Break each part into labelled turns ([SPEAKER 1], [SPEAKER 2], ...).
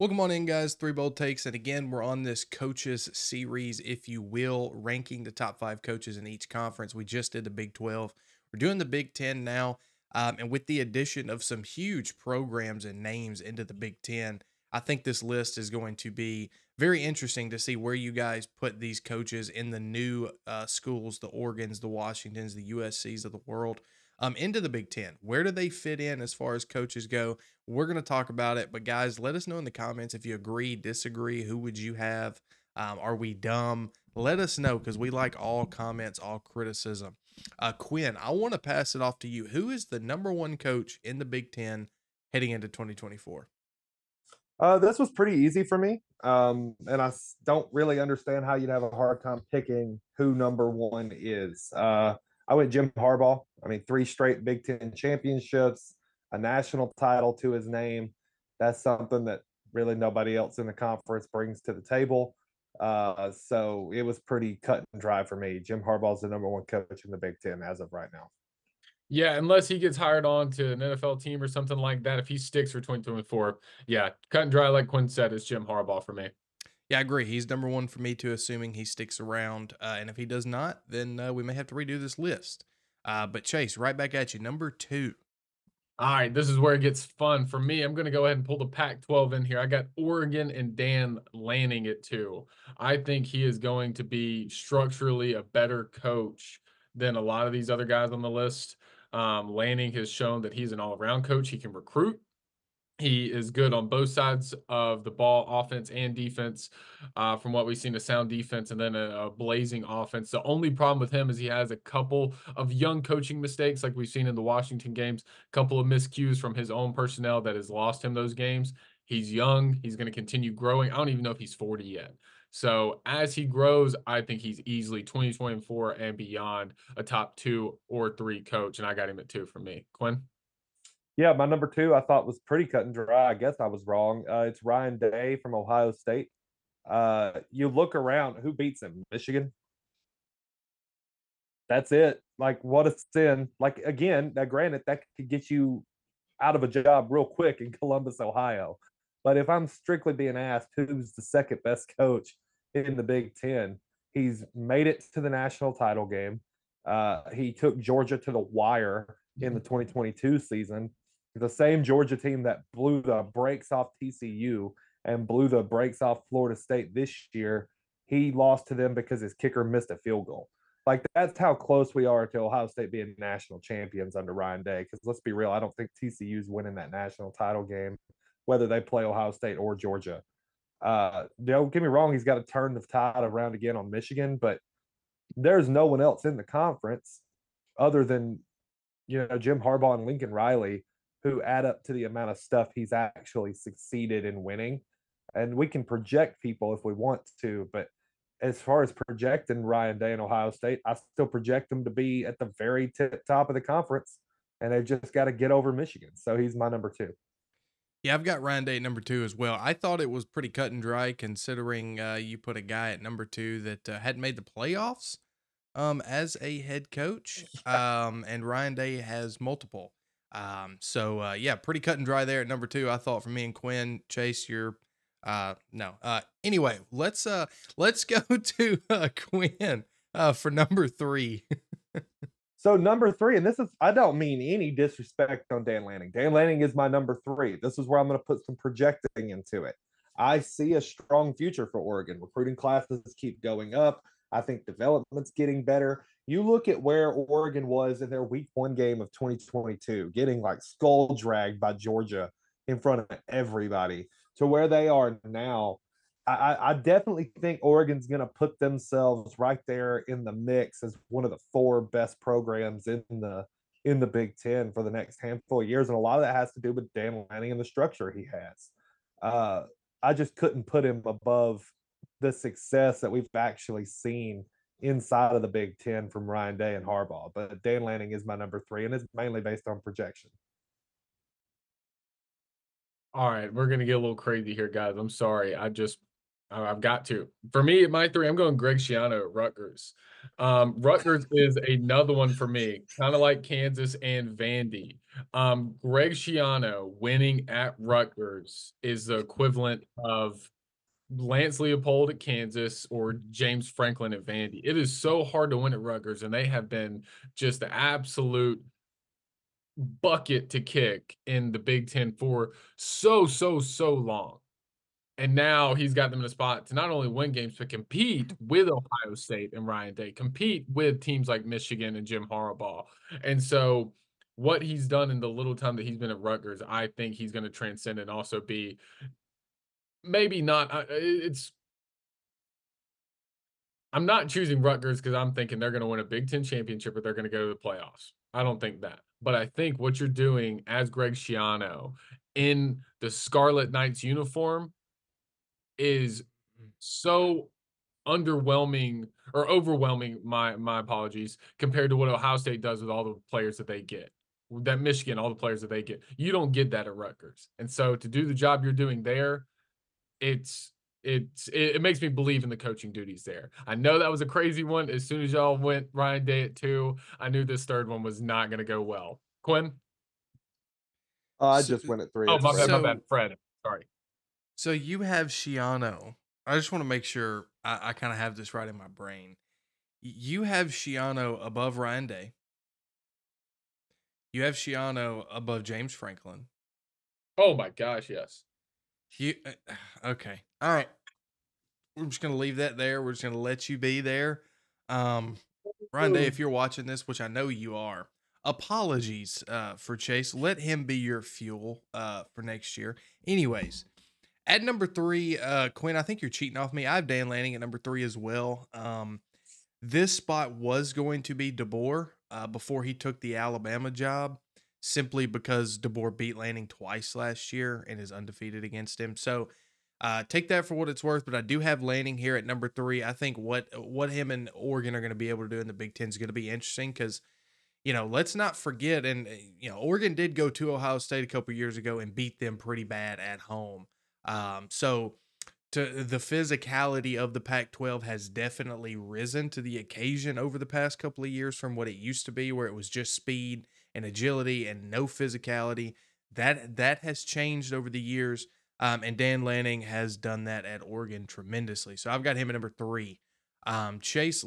[SPEAKER 1] Welcome on in, guys. Three bold takes. And again, we're on this coaches series, if you will, ranking the top five coaches in each conference. We just did the Big 12. We're doing the Big 10 now. Um, and with the addition of some huge programs and names into the Big 10, I think this list is going to be very interesting to see where you guys put these coaches in the new uh, schools, the Oregons, the Washingtons, the USCs of the world um, into the Big Ten. Where do they fit in as far as coaches go? We're going to talk about it, but guys, let us know in the comments if you agree, disagree. Who would you have? Um, are we dumb? Let us know because we like all comments, all criticism. Uh, Quinn, I want to pass it off to you. Who is the number one coach in the Big Ten heading into 2024?
[SPEAKER 2] Uh, this was pretty easy for me. Um, and I don't really understand how you'd have a hard time picking who number one is. Uh, I went Jim Harbaugh. I mean, three straight Big Ten championships, a national title to his name. That's something that really nobody else in the conference brings to the table. Uh, so it was pretty cut and dry for me. Jim Harbaugh's the number one coach in the Big Ten as of right now.
[SPEAKER 3] Yeah, unless he gets hired on to an NFL team or something like that. If he sticks for 2024, yeah, cut and dry, like Quinn said, is Jim Harbaugh for me.
[SPEAKER 1] Yeah, I agree. He's number one for me too, assuming he sticks around. Uh, and if he does not, then uh, we may have to redo this list. Uh, but Chase, right back at you. Number two.
[SPEAKER 3] All right, this is where it gets fun for me. I'm going to go ahead and pull the Pac 12 in here. I got Oregon and Dan Lanning at two. I think he is going to be structurally a better coach than a lot of these other guys on the list. Um, Lanning has shown that he's an all around coach. He can recruit, he is good on both sides of the ball, offense and defense. Uh, from what we've seen, a sound defense and then a, a, blazing offense. The only problem with him is he has a couple of young coaching mistakes, like we've seen in the Washington games, a couple of miscues from his own personnel that has lost him those games. He's young. He's going to continue growing. I don't even know if he's 40 yet. So as he grows, I think he's easily 2024 and beyond a top two or three coach. And I got him at two for me. Quinn?
[SPEAKER 2] Yeah, my number two I thought was pretty cut and dry. I guess I was wrong. Uh, it's Ryan Day from Ohio State. Uh, you look around, who beats him? Michigan. That's it. Like what a sin. Like again, now granted, that could get you out of a job real quick in Columbus, Ohio. But if I'm strictly being asked who's the second best coach in the Big Ten, he's made it to the national title game. Uh, he took Georgia to the wire in the 2022 season the same Georgia team that blew the brakes off TCU and blew the brakes off Florida State this year, he lost to them because his kicker missed a field goal. Like that's how close we are to Ohio State being national champions under Ryan Day. Because let's be real, I don't think TCU's winning that national title game, whether they play Ohio State or Georgia. Uh, don't get me wrong, he's got to turn the tide around again on Michigan, but there's no one else in the conference other than you know Jim Harbaugh and Lincoln Riley who add up to the amount of stuff he's actually succeeded in winning. And we can project people if we want to, but as far as projecting Ryan Day and Ohio State, I still project them to be at the very tip top of the conference, and they've just got to get over Michigan. So he's my number two.
[SPEAKER 1] Yeah, I've got Ryan Day number two as well. I thought it was pretty cut and dry considering uh, you put a guy at number two that uh, hadn't made the playoffs um, as a head coach, um, and Ryan Day has multiple. Um, so uh, yeah, pretty cut and dry there at number two. I thought for me and Quinn Chase, you're uh, no. Uh, anyway, let's uh, let's go to uh, Quinn uh, for number three.
[SPEAKER 2] so number three, and this is I don't mean any disrespect on Dan Lanning. Dan Lanning is my number three. This is where I'm going to put some projecting into it. I see a strong future for Oregon. Recruiting classes keep going up. I think development's getting better. You look at where Oregon was in their week one game of 2022, getting like skull dragged by Georgia in front of everybody to where they are now. I, I definitely think Oregon's going to put themselves right there in the mix as one of the four best programs in the in the Big Ten for the next handful of years, and a lot of that has to do with Dan Lanning and the structure he has. Uh, I just couldn't put him above the success that we've actually seen inside of the Big Ten from Ryan Day and Harbaugh. But Dan Lanning is my number three, and it's mainly based on projection.
[SPEAKER 3] All right, we're gonna get a little crazy here, guys. I'm sorry. I just I've got to. For me, my three, I'm going Greg Schiano at Rutgers. Um, Rutgers is another one for me, kind of like Kansas and Vandy. Um, Greg Schiano winning at Rutgers is the equivalent of Lance Leipold at Kansas or James Franklin at Vandy. It is so hard to win at Rutgers, and they have been just the absolute bucket to kick in the Big Ten for so, so, so long. And now he's got them in a spot to not only win games, but compete with Ohio State and Ryan Day, compete with teams like Michigan and Jim Harbaugh. And so, what he's done in the little time that he's been at Rutgers, I think he's going to transcend and also be maybe not. It's I'm not choosing Rutgers because I'm thinking they're going to win a Big Ten championship or they're going to go to the playoffs. I don't think that. But I think what you're doing as Greg Schiano in the Scarlet Knights uniform is mm. so underwhelming or overwhelming my my apologies compared to what Ohio State does with all the players that they get. That Michigan, all the players that they get. You don't get that at Rutgers. And so to do the job you're doing there, it's it's it, it makes me believe in the coaching duties there. I know that was a crazy one. As soon as y'all went Ryan Day at two, I knew this third one was not going to go well. Quinn,
[SPEAKER 2] uh, I just went at three.
[SPEAKER 3] Oh my bad, my bad, Fred. Sorry.
[SPEAKER 1] So you have Schiano. I just want to make sure I, I kind of have this right in my brain. You have Schiano above Ryan Day. You have Schiano above James Franklin.
[SPEAKER 3] Oh my gosh, yes.
[SPEAKER 1] You uh, okay? All right. We're just gonna leave that there. We're just gonna let you be there. Um, Ryan Day, if you're watching this, which I know you are, apologies uh, for Chase. Let him be your fuel uh, for next year. Anyways, at number three, uh, Quinn, I think you're cheating off me. I have Dan Lanning at number three as well. Um, this spot was going to be DeBoer uh, before he took the Alabama job, simply because DeBoer beat Lanning twice last year and is undefeated against him. So uh, take that for what it's worth. But I do have Lanning here at number three. I think what what him and Oregon are going to be able to do in the Big Ten is going to be interesting because you know, let's not forget, and you know, Oregon did go to Ohio State a couple years ago and beat them pretty bad at home. Um, so to the physicality of the Pac-12 has definitely risen to the occasion over the past couple of years from what it used to be, where it was just speed and agility and no physicality. That that has changed over the years, um, and Dan Lanning has done that at Oregon tremendously. So I've got him at number three. Um, Chase,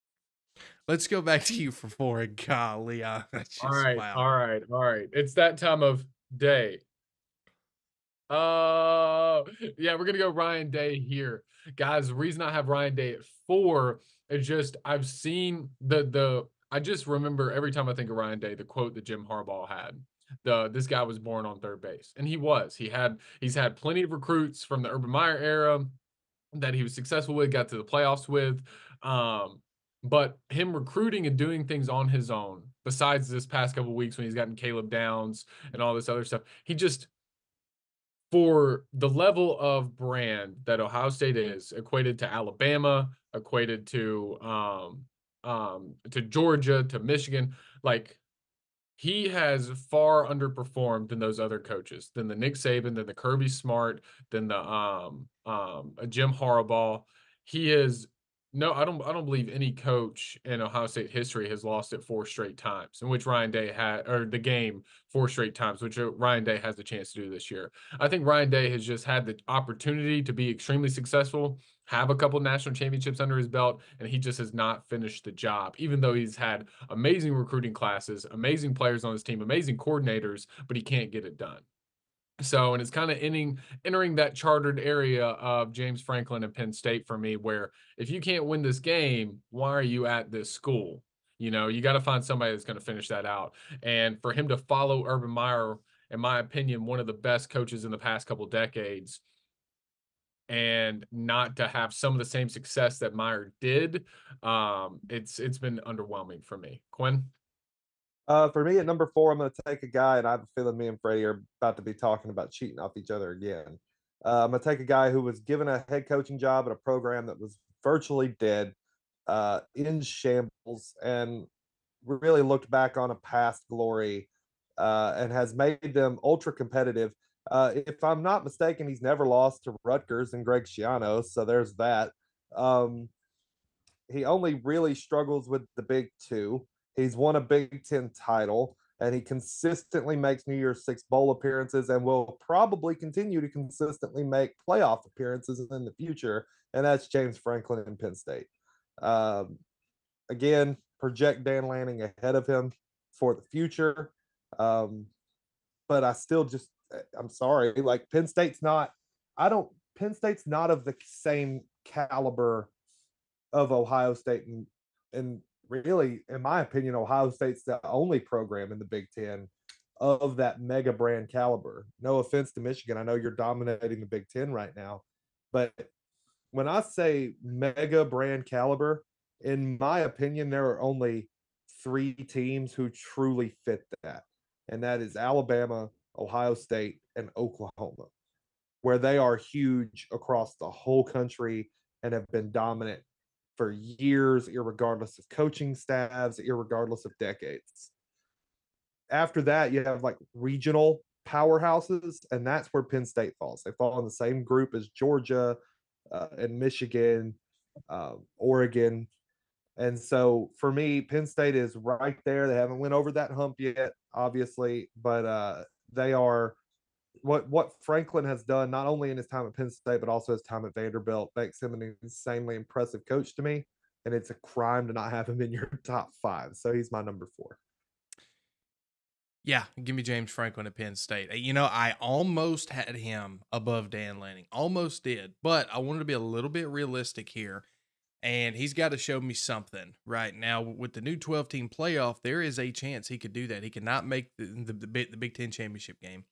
[SPEAKER 1] let's go back to you for four. Golly, uh, just,
[SPEAKER 3] all right, wow. all right, all right. It's that time of day. Oh, yeah, we're gonna go Ryan Day here, guys. The reason I have Ryan Day at four is just I've seen the the. I just remember every time I think of Ryan Day, the quote that Jim Harbaugh had. The this guy was born on third base, and he was. He had he's had plenty of recruits from the Urban Meyer era that he was successful with, got to the playoffs with. Um, but him recruiting and doing things on his own, besides this past couple weeks when he's gotten Caleb Downs and all this other stuff, he just for the level of brand that Ohio State is equated to Alabama, equated to um um to Georgia, to Michigan, like he has far underperformed than those other coaches, than the Nick Saban, than the Kirby Smart, than the um um Jim Harbaugh. He is no, I don't. I don't believe any coach in Ohio State history has lost it four straight times, in which Ryan Day had, or the game four straight times, which uh, Ryan Day has the chance to do this year. I think Ryan Day has just had the opportunity to be extremely successful, have a couple national championships under his belt, and he just has not finished the job. Even though he's had amazing recruiting classes, amazing players on his team, amazing coordinators, but he can't get it done. So, and it's kind of entering entering that chartered area of James Franklin and Penn State for me, where if you can't win this game, why are you at this school? You know, you got to find somebody that's going to finish that out. And for him to follow Urban Meyer, in my opinion, one of the best coaches in the past couple decades, and not to have some of the same success that Meyer did, um, it's it's been underwhelming for me. Quinn.
[SPEAKER 2] Uh, for me at number four, I'm going to take a guy, and I have a feeling me and Freddie are about to be talking about cheating off each other again. Uh, I'm going to take a guy who was given a head coaching job at a program that was virtually dead, uh, in shambles, and really looked back on a past glory uh, and has made them ultra competitive Uh, if I'm not mistaken, he's never lost to Rutgers and Greg Schiano, so there's that. Um, he only really struggles with the Big Two. He's won a Big Ten title, and he consistently makes New Year's Six bowl appearances, and will probably continue to consistently make playoff appearances in the future. And that's James Franklin in Penn State. Um, again, project Dan Lanning ahead of him for the future. Um, but I still just, eh, I'm sorry, like Penn State's not, I don't, Penn State's not of the same caliber of Ohio State. And, and really, in my opinion, Ohio State's the only program in the Big Ten of that mega brand caliber. No offense to Michigan. I know you're dominating the Big Ten right now. But when I say mega brand caliber, in my opinion, there are only three teams who truly fit that, and that is Alabama, Ohio State, and Oklahoma, where they are huge across the whole country and have been dominant for years, regardless of coaching staffs, regardless of decades. After that, you have like regional powerhouses, and that's where Penn State falls. They fall in the same group as Georgia uh, and Michigan, uh, Oregon, and so for me, Penn State is right there. They haven't went over that hump yet, obviously, but uh, they are what what Franklin has done not only in his time at Penn State but also his time at Vanderbilt makes him an insanely impressive coach to me. And it's a crime to not have him in your top five. So he's my number four.
[SPEAKER 1] Yeah, give me James Franklin at Penn State. Eh, you know, I almost had him above Dan Lanning, almost did, but I wanted to be a little bit realistic here and he's got to show me something right now with the new 12 team playoff there is a chance he could do that he cannot make the, the, the, the big ten championship game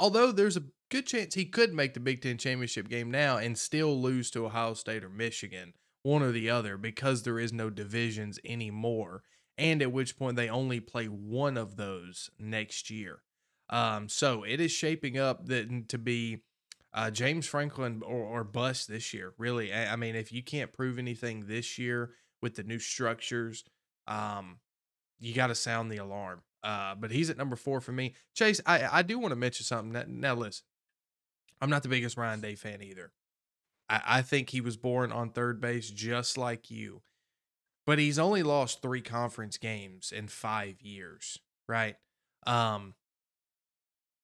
[SPEAKER 1] although there's a good chance he could make the big ten championship game now and still lose to ohio state or michigan one or the other because there is no divisions anymore and at which point they only play one of those next year um, so it is shaping up that to be uh, James Franklin or, or bust this year. Really, I, I, mean, if you can't prove anything this year with the new structures, um, you got to sound the alarm. Uh, but he's at number four for me. Chase, I, I do want to mention something. Now, listen, I'm not the biggest Ryan Day fan either. I, I think he was born on third base just like you, but he's only lost three conference games in five years, right? Um,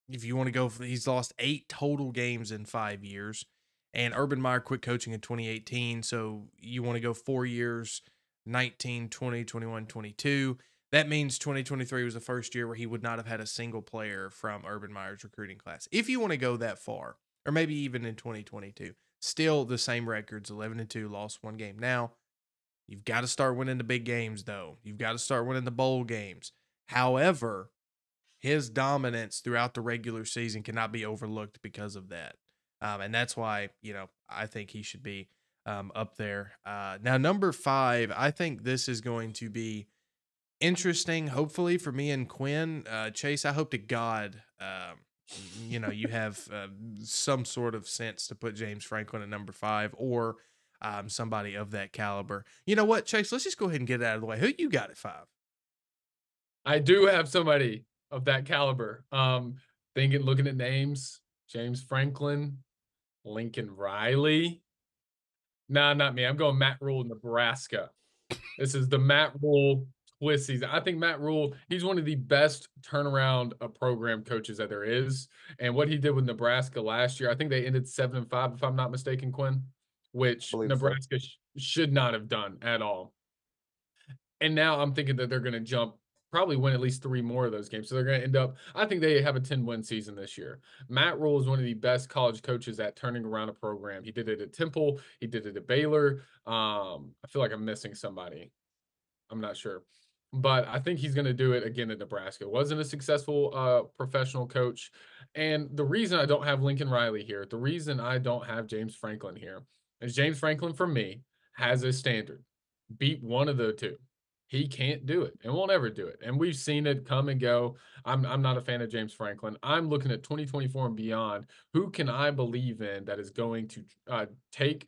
[SPEAKER 1] if you want to go, for, he's lost eight total games in five years. And Urban Meyer quit coaching in 2018. So you want to go four years 19, 20, 21, 22. That means 2023 was the first year where he would not have had a single player from Urban Meyer's recruiting class. If you want to go that far, or maybe even in 2022, still the same records 11 and 2, lost one game. Now, you've got to start winning the big games, though. You've got to start winning the bowl games. However, his dominance throughout the regular season cannot be overlooked because of that. Um, and that's why, you know, I think he should be um, up there. Uh, now, number five, I think this is going to be interesting, hopefully, for me and Quinn. Uh, Chase, I hope to God, um, you know, you have uh, some sort of sense to put James Franklin at number five or um, somebody of that caliber. You know what, Chase? Let's just go ahead and get it out of the way. Who you got at five?
[SPEAKER 3] I do have somebody of that caliber. Um, thinking, looking at names: James Franklin, Lincoln Riley. Nah, not me. I'm going Matt Rhule, Nebraska. This is the Matt Rhule twist season. I think Matt Rhule, he's one of the best turnaround of program coaches that there is. And what he did with Nebraska last year, I think they ended seven and five, if I'm not mistaken, Quinn, which Nebraska so. sh- should not have done at all. And now I'm thinking that they're going to jump probably win at least three more of those games. So they're going to end up, I think they have a 10 win season this year. Matt Rhule is one of the best college coaches at turning around a program. He did it at Temple, he did it at Baylor. Um, I feel like I'm missing somebody. I'm not sure. But I think he's going to do it again at Nebraska. Wasn't a successful uh, professional coach. And the reason I don't have Lincoln Riley here, the reason I don't have James Franklin here is James Franklin, for me, has a standard. Beat one of the two he can't do it and won't ever do it. And we've seen it come and go. I'm I'm not a fan of James Franklin. I'm looking at 2024 and beyond. Who can I believe in that is going to uh, take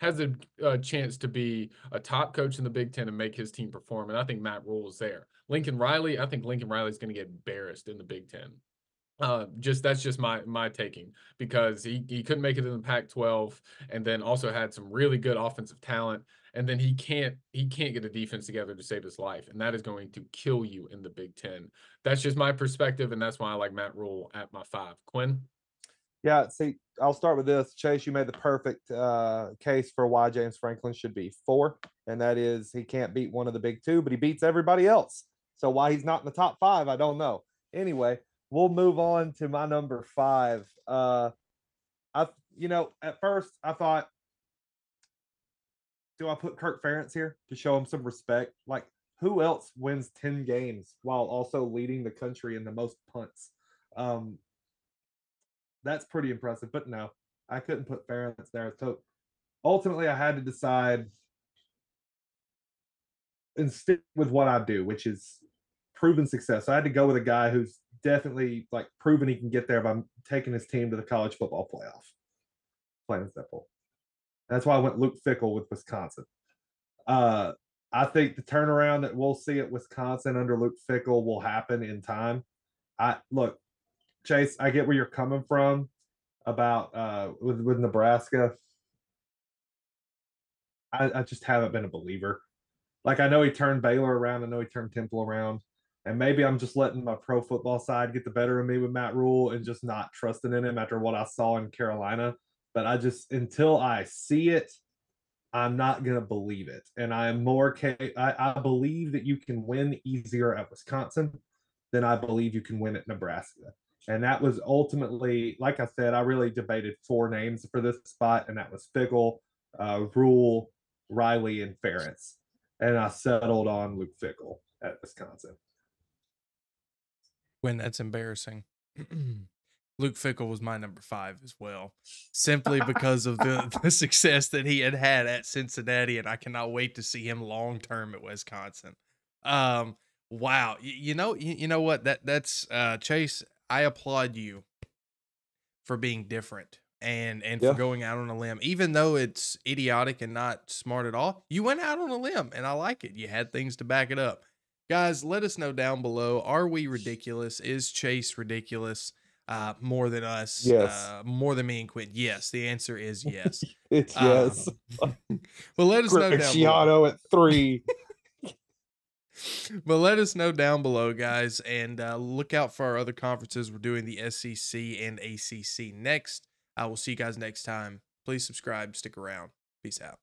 [SPEAKER 3] has a, a, chance to be a top coach in the Big Ten and make his team perform? And I think Matt Rhule is there. Lincoln Riley, I think Lincoln Riley is going to get embarrassed in the Big Ten. Uh, just that's just my my taking because he he couldn't make it in the Pac-12, and then also had some really good offensive talent, and then he can't he can't get a defense together to save his life, and that is going to kill you in the Big Ten. That's just my perspective, and that's why I like Matt Rhule at my five. Quinn.
[SPEAKER 2] Yeah, see, I'll start with this. Chase, you made the perfect uh, case for why James Franklin should be four, and that is he can't beat one of the big two, but he beats everybody else. So why he's not in the top five, I don't know. Anyway, we'll move on to my number five. Uh, I, you know, at first I thought, do I put Kirk Ferentz here to show him some respect? Like, who else wins ten games while also leading the country in the most punts? Um, that's pretty impressive. But no, I couldn't put Ferentz there. So ultimately, I had to decide and stick with what I do, which is proven success. So I had to go with a guy who's definitely like proven he can get there by taking his team to the college football playoff. Plain and simple. That's why I went Luke Fickell with Wisconsin. Uh, I think the turnaround that we'll see at Wisconsin under Luke Fickell will happen in time. I look, Chase, I get where you're coming from about uh with with Nebraska. I, I just haven't been a believer. Like I know he turned Baylor around, I know he turned Temple around, and maybe I'm just letting my pro football side get the better of me with Matt Rhule and just not trusting in him after what I saw in Carolina. But I just until I see it, I'm not gonna believe it. And I am more I, I believe that you can win easier at Wisconsin than I believe you can win at Nebraska. And that was ultimately, like I said, I really debated four names for this spot, and that was Fickell, uh, Rhule, Riley, and Ferentz. And I settled on Luke Fickell at Wisconsin.
[SPEAKER 1] When that's embarrassing. Luke Fickell was my number five as well, simply because of the, the success that he had had at Cincinnati, and I cannot wait to see him long term at Wisconsin. Um, wow, you, you know, you, you, know what that that's uh, Chase. I applaud you for being different and and yeah. for going out on a limb, even though it's idiotic and not smart at all. You went out on a limb, and I like it. You had things to back it up, guys. Let us know down below. Are we ridiculous? Is Chase ridiculous? Uh, more than us,
[SPEAKER 2] yes,
[SPEAKER 1] uh, more than me and Quinn. Yes, the answer is yes.
[SPEAKER 2] it's yes.
[SPEAKER 1] Um, well, let us know
[SPEAKER 2] down below. at three.
[SPEAKER 1] but let us know down below, guys, and uh, look out for our other conferences. We're doing the SEC and ACC next. I will see you guys next time. Please subscribe, stick around. Peace out.